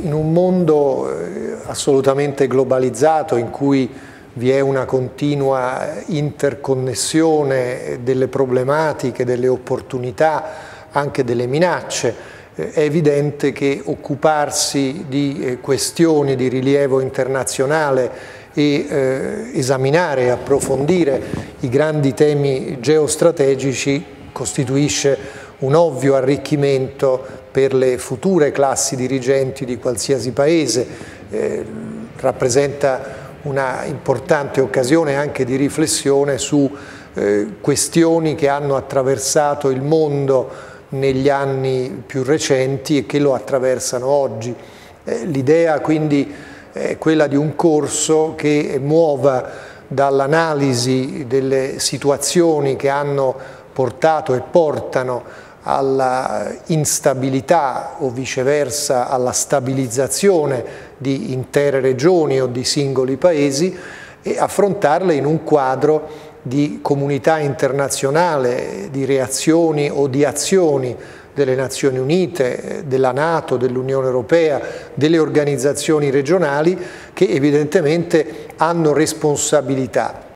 in un mondo eh, assolutamente globalizzato in cui vi è una continua interconnessione delle problematiche, delle opportunità, anche delle minacce, eh, è evidente che occuparsi di eh, questioni di rilievo internazionale e eh, esaminare e approfondire i grandi temi geostrategici costituisce un ovvio arricchimento per le future classi dirigenti di qualsiasi paese, eh, rappresenta una importante occasione anche di riflessione su eh, questioni che hanno attraversato il mondo negli anni più recenti e che lo attraversano oggi. Eh, L'idea quindi è quella di un corso che muova dall'analisi delle situazioni che hanno portato e portano alla instabilità o viceversa alla stabilizzazione di intere regioni o di singoli paesi e affrontarle in un quadro di comunità internazionale, di reazioni o di azioni delle Nazioni Unite, della Nato, dell'Unione Europea, delle organizzazioni regionali che evidentemente hanno responsabilità